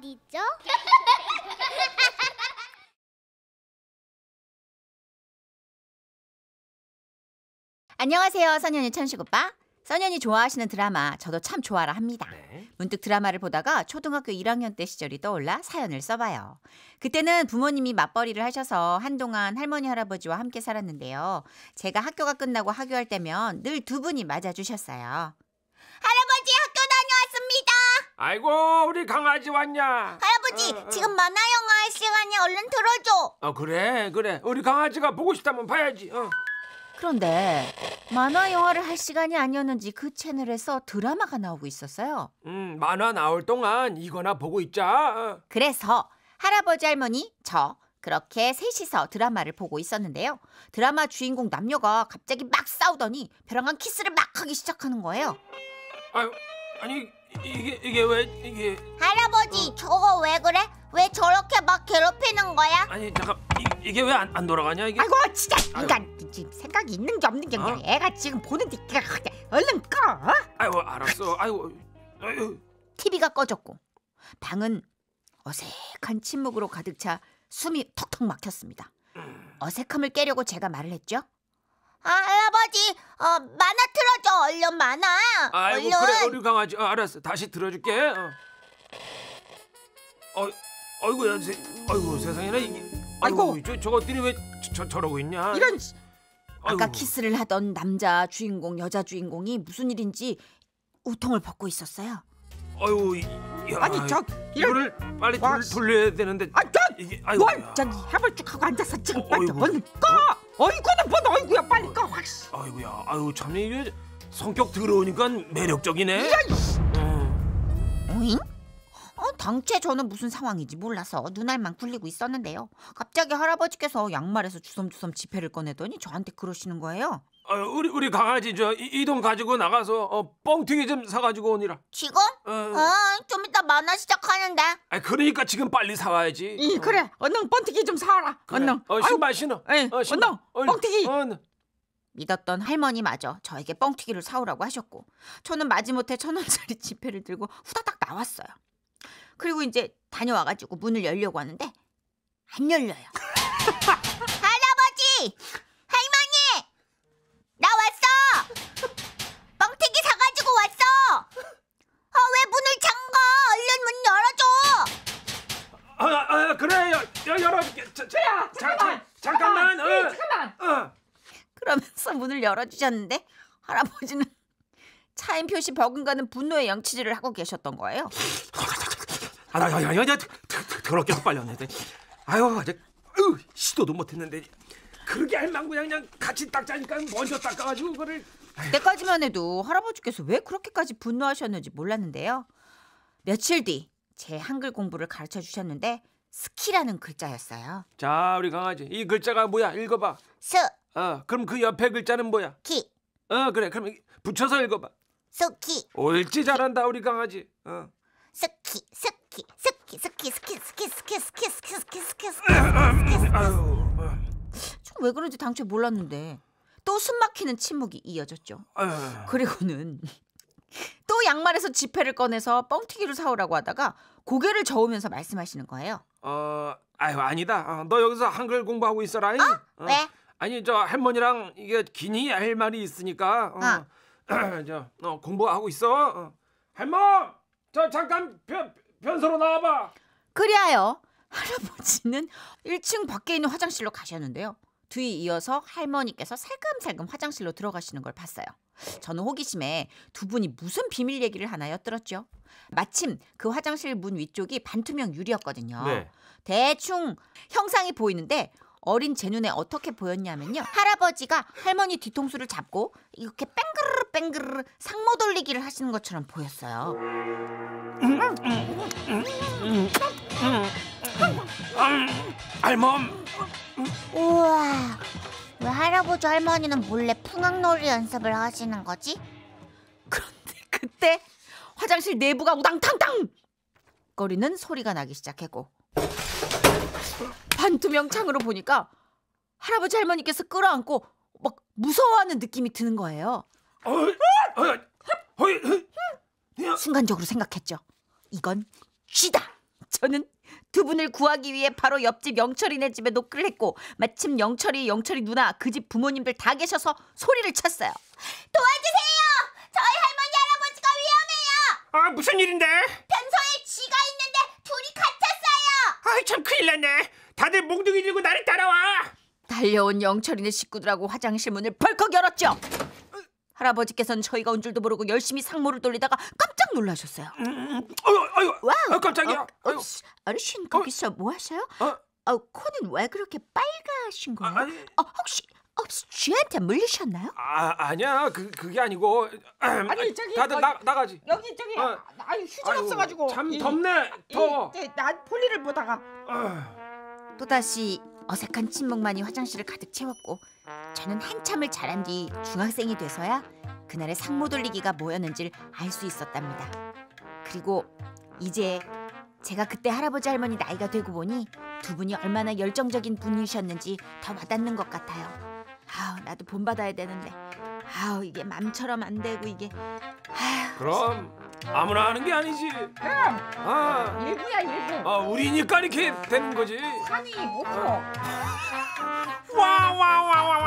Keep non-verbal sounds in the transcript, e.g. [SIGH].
어디 있죠? [LAUGHS] 안녕하세요, 선현이 천식 오빠. 선현이 좋아하시는 드라마 저도 참 좋아라 합니다. 네. 문득 드라마를 보다가 초등학교 1학년 때 시절이 떠올라 사연을 써봐요. 그때는 부모님이 맞벌이를 하셔서 한동안 할머니 할아버지와 함께 살았는데요. 제가 학교가 끝나고 하교할 때면 늘 두 분이 맞아주셨어요. 할아버지. 아이고 우리 강아지 왔냐? 할아버지 어, 어. 지금 만화 영화 할 시간이 얼른 들어줘. 어 그래 그래 우리 강아지가 보고 싶다면 봐야지. 어. 그런데 만화 영화를 할 시간이 아니었는지 그 채널에서 드라마가 나오고 있었어요. 음 만화 나올 동안 이거나 보고 있자. 어. 그래서 할아버지 할머니 저 그렇게 셋이서 드라마를 보고 있었는데요. 드라마 주인공 남녀가 갑자기 막 싸우더니 벼랑간 키스를 막 하기 시작하는 거예요. 아유 아니 이게 이게 왜 이게 할아버지 저거 왜 그래? 왜 저렇게 막 괴롭히는 거야? 아니 잠깐 이, 이게 왜 안 안 돌아가냐 이게? 아이고 진짜. 인간 지금 생각이 있는 게 없는 게 어? 애가 지금 보는데 얼른 꺼. 아이고 알았어. 아이고 아유 TV가 꺼졌고 방은 어색한 침묵으로 가득 차 숨이 턱턱 막혔습니다. 어색함을 깨려고 제가 말을 했죠. 아, 할아버지, 어, 만화 틀어줘, 얼른 만화. 아이고 그래 우리 강아지 어, 알았어 다시 들어줄게. 어. 어 아이고 야 세, 아이고 세상에나 이게 아이고. 아이고 저 저것들이 왜 저, 저 러고 있냐? 이런 아까 아이고. 키스를 하던 남자 주인공, 여자 주인공이 무슨 일인지 우통을 벗고 있었어요. 아유, 이, 야, 아니 저 이거를 빨리 와, 돌, 돌려야 되는데 아 저 이게 아이고. 뭘 저기 해볼 쭉 하고 앉아서 지금 어, 빨리. 얼른 꺼 어이구는 뭔 어이구야 빨리 꺼 확. 씨. 아이고야, 아유 참 이게 성격 더러우니까 매력적이네. 어. 오잉? 어, 당최 저는 무슨 상황인지 몰라서 눈알만 굴리고 있었는데요. 갑자기 할아버지께서 양말에서 주섬주섬 지폐를 꺼내더니 저한테 그러시는 거예요. 아유, 우리 우리 강아지 저 이 돈 가지고 나가서 어, 뻥튀기 좀 사가지고 오니라. 지금? 어. 어, 좀 이따 만화 시작하는데. 아 그러니까 지금 빨리 사와야지. 이 어. 그래 얼른 번티기 좀 사와라 그래. 얼른 어 신발 신어. 에이, 어. 얼른 뻥튀기. 얼른. 믿었던 할머니마저 저에게 뻥튀기를 사오라고 하셨고 저는 마지못해 천 원짜리 [LAUGHS] 지폐를 들고 후다닥 나왔어요. 그리고 이제 다녀와가지고 문을 열려고 하는데 안 열려요. [LAUGHS] 할아버지, 할머니, 나 왔어. 뻥튀기 사가지고 왔어. 아 왜 문을 잠가? 얼른 문 열어줘. 아, 아 그래 여, 여, 열어줄게. 자, 자, 야 잠깐 잠깐만. 에이, 어. 잠깐만 어. 그러면서 문을 열어주셨는데 할아버지는 차인 표시 버금가는 분노의 양치질을 하고 계셨던 거예요. 아야야야 더럽게 빨렸네. 아유 아직 으, 시도도 못했는데 그러게 할망구 그냥 같이 닦자니까 먼저 닦아가지고 그거를. 그때까지만 해도 할아버지께서 왜 그렇게까지 분노하셨는지 몰랐는데요. 며칠 뒤 제 한글 공부를 가르쳐 주셨는데 스키라는 글자였어요. 자 우리 강아지 이 글자가 뭐야 읽어 봐. 스, 어 그럼 그 옆에 글자는 뭐야? 키, 어 그래 그럼 붙여서 읽어 봐. 스키, 옳지 잘한다 우리 강아지. 어. 스키, 스키, 스키, 스키, 스키, 스키, 스키, 스키, 스키, 스키, 스키, 스키. 아유. 어. 왜 그런지 당초에 몰랐는데 또 숨막히는 침묵이 이어졌죠. 그리고는 또 양말에서 지폐를 꺼내서 뻥튀기를 사오라고 하다가 고개를 저으면서 말씀하시는 거예요. 어, 아유 아니다. 어, 너 여기서 한글 공부하고 있어라. 어? 왜? 아니 저 할머니랑 이게 기니 할 말이 있으니까. 어. 아. [CLEARS THROAT] 저 어, 공부하고 있어. 어. 할머, 저 잠깐 변 변소로 나와봐. 그리하여 할아버지는 1층 밖에 있는 화장실로 가셨는데요. 뒤 이어서 할머니께서 살금살금 화장실로 들어가시는 걸 봤어요. 저는 호기심에 두 분이 무슨 비밀 얘기를 하나 엿들었죠. 마침 그 화장실 문 위쪽이 반투명 유리였거든요. 네. 대충 형상이 보이는데 어린 제 눈에 어떻게 보였냐면요. 할아버지가 할머니 뒤통수를 잡고 이렇게 뺑그르르 뺑그르르 상모 돌리기를 하시는 것처럼 보였어요. 할멈. 우와, 왜 할아버지 할머니는 몰래 풍악놀이 연습을 하시는 거지? 그런데 그때 화장실 내부가 우당탕탕 거리는 소리가 나기 시작했고 반투명 창으로 보니까 할아버지 할머니께서 끌어안고 막 무서워하는 느낌이 드는 거예요. 어, 어, 어, 어, 순간적으로 생각했죠. 이건 쥐다. 저는 두 분을 구하기 위해 바로 옆집 영철이네 집에 노크를 했고 마침 영철이 영철이 누나 그 집 부모님들 다 계셔서 소리를 쳤어요. 도와주세요! 저희 할머니 할아버지가 위험해요. 아 무슨 일인데? 변소에 쥐가 있는데 둘이 갇혔어요. 아이 참 큰일 났네. 다들 몽둥이 들고 나를 따라와. 달려온 영철이네 식구들하고 화장실 문을 벌컥 열었죠. 할아버지께서는 저희가 온 줄도 모르고 열심히 상모를 돌리다가 깜짝 놀라셨어요. 음, 아유 아유. 와우. 아, 깜짝이야. 어. 어, 어르신 거기서 뭐 하세요? 어? 어, 코는 왜 그렇게 빨가신 거예요? 아. 어, 혹시 혹시 쥐한테 물리셨나요? 아 아니야 그 그게 아니고. 아니, 저기, 다들 어, 나 나가지. 여기 저기 어. 아유 휴지 아유, 없어가지고 참 이- 덥네. 이- 더워. 이- 나 볼일을 보다가 아, 또다시 어색한 침묵만이 화장실을 가득 채웠고 저는 한참을 자란 뒤 중학생이 돼서야 그날의 상모 돌리기가 뭐였는지를 알 수 있었답니다. 그리고 이제 제가 그때 할아버지 할머니 나이가 되고 보니 두 분이 얼마나 열정적인 분이셨는지 더 와닿는 것 같아요. 아우 나도 본받아야 되는데 아우 이게 맘처럼 안 되고 이게 아휴 그럼 아무나 하는 게 아니지. 그럼. 아, 일부야 일부 아 우리니까 이렇게 되는 거지. 산이 못 풀어 와와와 와